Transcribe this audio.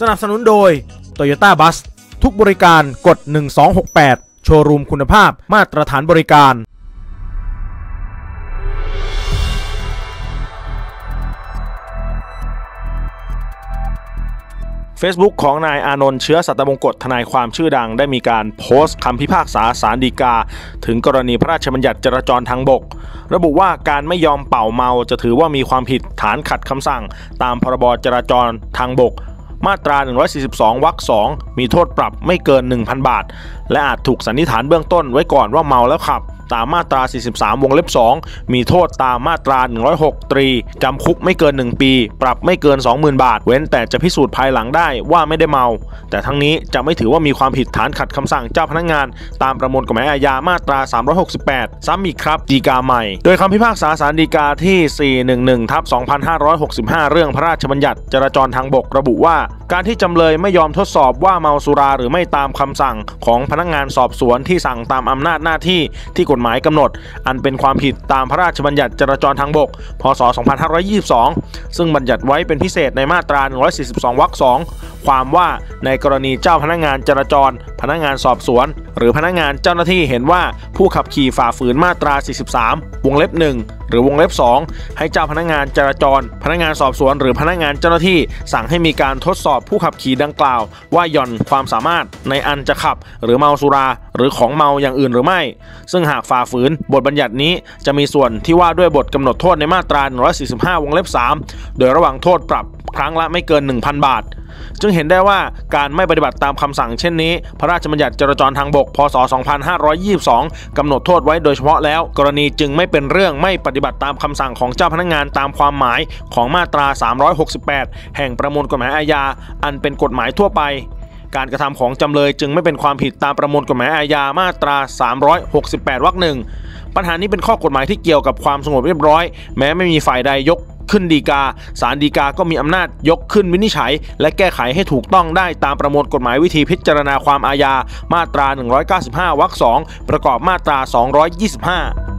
สนับสนุนโดย Toyota Bus ทุกบริการกด 1268 โชว์รูมคุณภาพมาตรฐานบริการ Facebook ของนายอานนท์เชื้อสัตบงกฎทนายความชื่อดังได้มีการโพสต์คำพิพากษาสารดีกา ถึงกรณีพระราชบัญญัติจราจรทางบก ระบุว่าการไม่ยอมเป่าเมาจะถือว่ามีความผิดฐานขัดคำสั่ง ตามพรบจราจรทางบก มาตรา 142 วรรค2มีโทษปรับไม่เกิน 1,000 บาท และอาจถูกสันนิษฐานเบื้องต้นไว้ก่อนว่าเมาแล้วขับ ตามมาตรา 43 วงเล็บ 2 มีโทษตามมาตรา 106 ตรี จำคุกไม่เกิน 1 ปี ปรับไม่เกิน 20,000 บาท เว้นแต่จะพิสูจน์ภายหลังได้ว่าไม่ได้เมา แต่ทั้งนี้จะไม่ถือว่ามีความผิดฐานขัดคำสั่งเจ้าพนักงาน ตามประมวลกฎหมายอาญามาตรา 368 ซ้ำอีกครับดีกาใหม่ โดยคำพิพากษาสารดีกาที่ 411ทับ2565 เรื่องพระราชบัญญัติจราจรทางบกระบุว่า การที่จำเลยไม่ยอมทดสอบว่าเมาสุราหรือไม่ตามคำสั่งของพนักงานสอบสวนที่สั่งตามอำนาจหน้าที่ที่กฎหมายกำหนด อันเป็นความผิดตามพระราชบัญญัติจราจรทางบก พศ 2522 ซึ่งบัญญัติไว้เป็นพิเศษในมาตรา 142 วรรค 2 ความว่าในกรณีเจ้าพนักงานจราจร พนักงานสอบสวน หรือพนักงานเจ้าหน้าที่เห็นว่าผู้ขับขี่ฝ่าฝืนมาตรา 43 วงเล็บ 1 หรือวงเล็บ 2 ให้เจ้าพนักงานจราจร พนักงานสอบสวน หรือพนักงานเจ้าหน้าที่ สั่งให้มีการทดสอบผู้ขับขี่ดังกล่าว ว่าหย่อนความสามารถในอันจะขับ หรือเมาสุรา หรือของเมาอย่างอื่นหรือไม่ ซึ่งหากฝ่าฝืนบทบัญญัตินี้จะมีส่วนที่ว่าด้วยบทกำหนดโทษในมาตรา 145 วงเล็บ 3 โดยระหว่างโทษปรับครั้งละไม่เกิน 1,000 บาท จึงเห็นได้ว่าการไม่ปฏิบัติตามคำสั่งเช่นนี้ พระราชบัญญัติจราจรทางบก พศ 2522 กำหนดโทษไว้โดยเฉพาะแล้ว กรณีจึงไม่เป็นเรื่องไม่ปฏิบัติตามคำสั่งของเจ้าพนักงานตามความหมายของมาตรา 368 แห่งประมวลกฎหมายอาญา อันเป็นกฎหมายทั่วไปการกระทำของจำเลยจึงไม่เป็นความผิดตามประมวลกฎหมายอาญามาตรา 368 วรรคหนึ่งปัญหานี้เป็นข้อกฎหมายที่เกี่ยวกับความสงบเรียบร้อย แม้ไม่มีฝ่ายใดยก ขึ้นดีกาศาลดีกาก็มีอำนาจยกขึ้นวินิจฉัย และแก้ไขให้ถูกต้องได้ตามประมวลกฎหมายวิธีพิจารณาความอาญามาตรา 195วรรค2ประกอบมาตรา 225